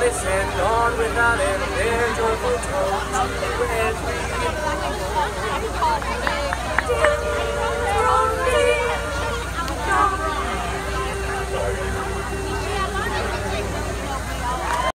they on without end. There's